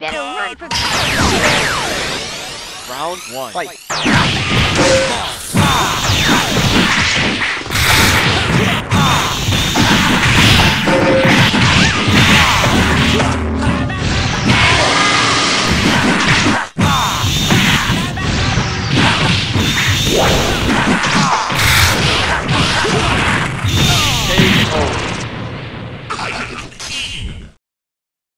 Better run. Round one. Fight.